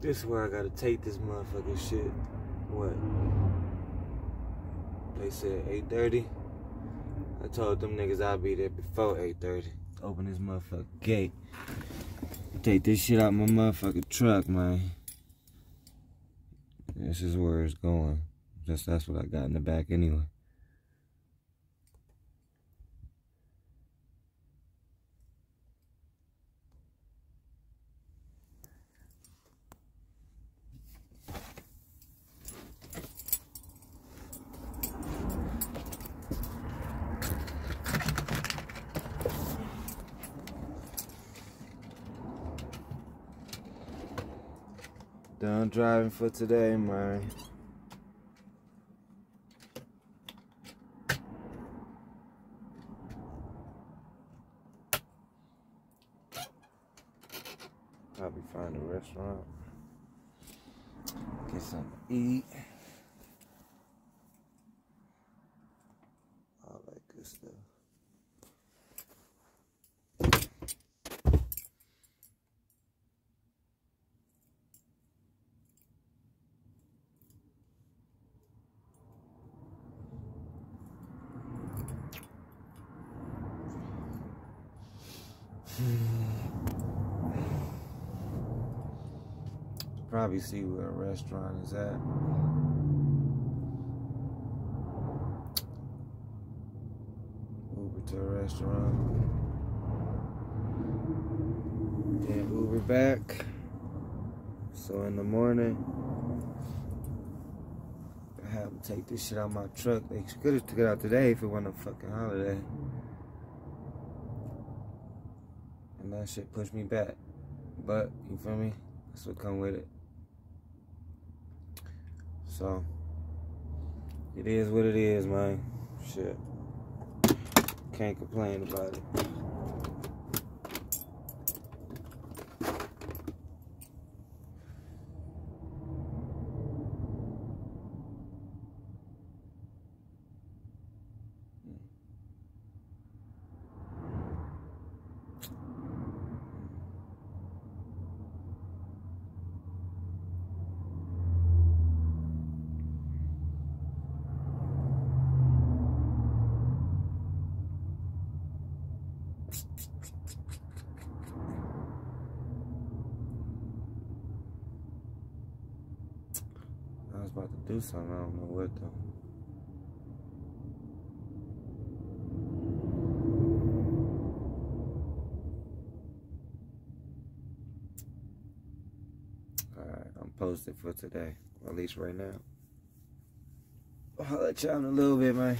This is where I gotta take this motherfucking shit. What? They said 8.30. I told them niggas I'll be there before 8.30. Open this motherfucking gate. Take this shit out my motherfucking truck, man. This is where it's going. Just that's what I got in the back anyway. Done driving for today, man. Probably find a restaurant. Get something to eat. All that good stuff. Probably see where a restaurant is at. Uber to a restaurant. Then Uber back. So in the morning, I have to take this shit out of my truck. They could have took it out today if it wasn't a fucking holiday. And that shit pushed me back. But, you feel me? That's what come with it. So, it is what it is, man. Shit. Can't complain about it. I was about to do something, I don't know what though. Posted for today, at least right now. I'll let y'all in a little bit, man.